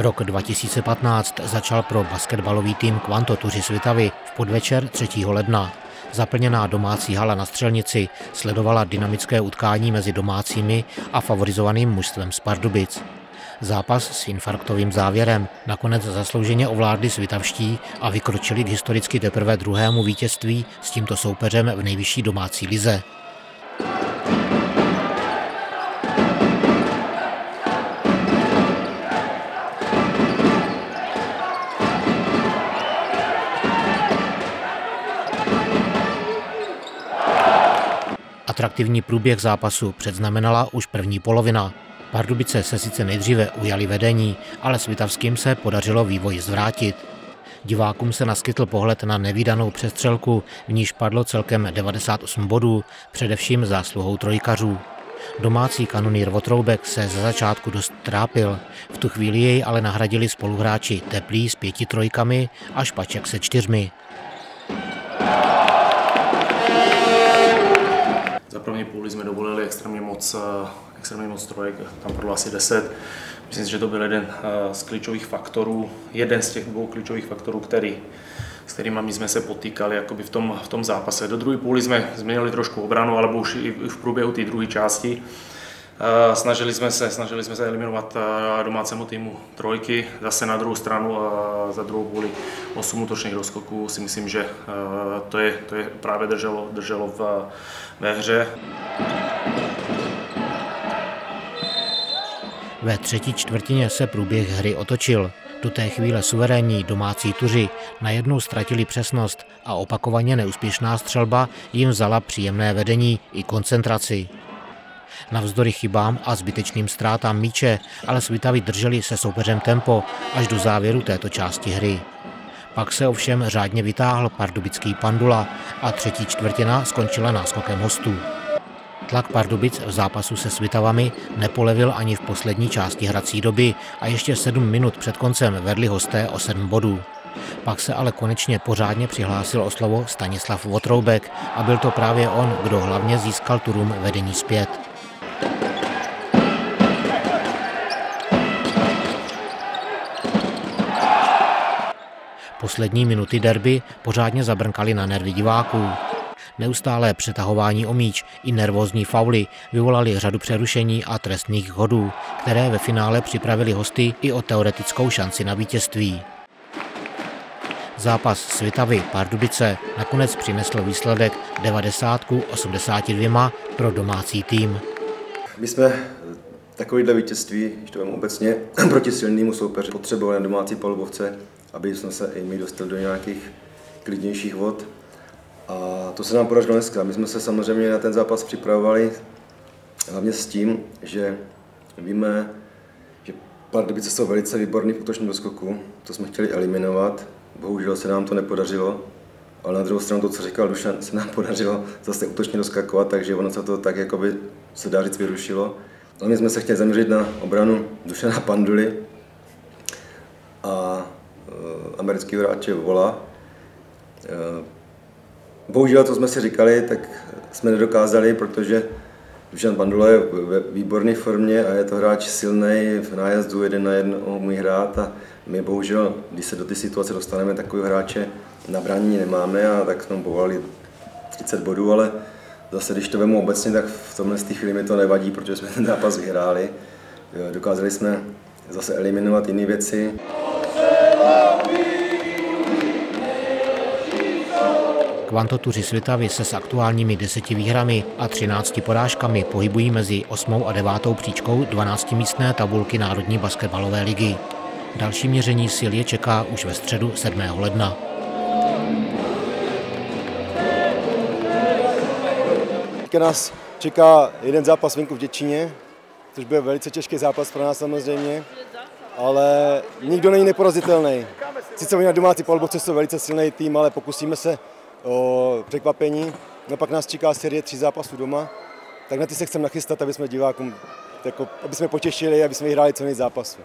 Rok 2015 začal pro basketbalový tým Kvanto Tuři Svitavy v podvečer 3. ledna. Zaplněná domácí hala na Střelnici sledovala dynamické utkání mezi domácími a favorizovaným mužstvem z Pardubic. Zápas s infarktovým závěrem nakonec zaslouženě ovládli svitavští a vykročili k historicky teprve druhému vítězství s tímto soupeřem v nejvyšší domácí lize. Atraktivní průběh zápasu předznamenala už první polovina. Pardubice se sice nejdříve ujali vedení, ale Svitavským se podařilo vývoj zvrátit. Divákům se naskytl pohled na nevýdanou přestřelku, v níž padlo celkem 98 bodů, především zásluhou trojkařů. Domácí kanonýr Votroubek se za začátku dost trápil. V tu chvíli jej ale nahradili spoluhráči Teplý s pěti trojkami a Špaček se čtyřmi. Za první půli jsme dovolili extrémně moc, eh, extrémně moc trojek, tam padlo asi 10. Myslím si, že to byl jeden eh, z klíčových faktorů, jeden z těch dvou klíčových faktorů, který, s kterými jsme se potýkali jakoby v, tom, v tom zápase. Do druhé půli jsme změnili trošku obranu, alebo už i v průběhu té druhé části. Eh, snažili jsme se, snažili jsme se eliminovat domácímu týmu trojky, zase na druhou stranu za druhou půli 8 útočných rozkoků si myslím, že to je, to je právě drželo, drželo v, ve hře. Ve třetí čtvrtině se průběh hry otočil. Do té chvíle suverénní domácí tuři najednou ztratili přesnost a opakovaně neúspěšná střelba jim vzala příjemné vedení i koncentraci. Navzdory chybám a zbytečným ztrátám míče, ale Svitavy drželi se soupeřem tempo až do závěru této části hry. Pak se ovšem řádně vytáhl pardubický Pandula a třetí čtvrtina skončila náskokem hostů. Tlak Pardubic v zápasu se Svitavami nepolevil ani v poslední části hrací doby a ještě sedm minut před koncem vedli hosté o sedm bodů. Pak se ale konečně pořádně přihlásil o slovo Stanislav Votroubek a byl to právě on, kdo hlavně získal Turum vedení zpět. Poslední minuty derby pořádně zabrnkali na nervy diváků. Neustálé přetahování o míč i nervózní fauly vyvolali řadu přerušení a trestných hodů, které ve finále připravili hosty i o teoretickou šanci na vítězství. Zápas Svitavy Pardubice nakonec přinesl výsledek 90-82 pro domácí tým. My jsme takovýhle vítězství, když to vemu obecně, proti silnému soupeři potřebovali na domácí palubovce aby jsme se i my dostali do nějakých klidnějších vod. A to se nám podařilo dneska. My jsme se samozřejmě na ten zápas připravovali hlavně s tím, že víme, že Pardubice jsou velice výborný v útočním doskoku. To jsme chtěli eliminovat. Bohužel se nám to nepodařilo. Ale na druhou stranu to, co říkal Dušan, se nám podařilo zase útočně doskakovat, takže ono se to tak jakoby se dá říct vyrušilo. Ale my jsme se chtěli zaměřit na obranu Dušana Panduly a amerického hráče Vola. Eh, bohužel, to jsme si říkali, tak jsme nedokázali, protože Dušan Bandula je ve výborné formě a je to hráč silný v nájezdu, jeden na jedno umí hrát a my bohužel, když se do té situace dostaneme, takového hráče na bránění nemáme a tak jsme povolali 30 bodů, ale zase, když to vemu obecně, tak v tomhle chvíli mi to nevadí, protože jsme ten zápas vyhráli. Dokázali jsme zase eliminovat jiné věci. Kvantotuři Svitavy se s aktuálními deseti výhrami a třinácti porážkami pohybují mezi osmou a devátou příčkou 12-místné tabulky Národní basketbalové ligy. Další měření sil je čeká už ve středu 7. ledna. Teďka nás čeká jeden zápas venku v Děčíně, což bude velice těžký zápas pro nás samozřejmě, ale nikdo není neporazitelný. Sice oni na domácí palbovce jsou velice silný tým, ale pokusíme se o překvapení. No pak nás čeká série tří zápasů doma, tak na ty se chceme nachystat, aby jsme divákům, jako, aby jsme potěšili, aby jsme vyhráli co nejzápasů.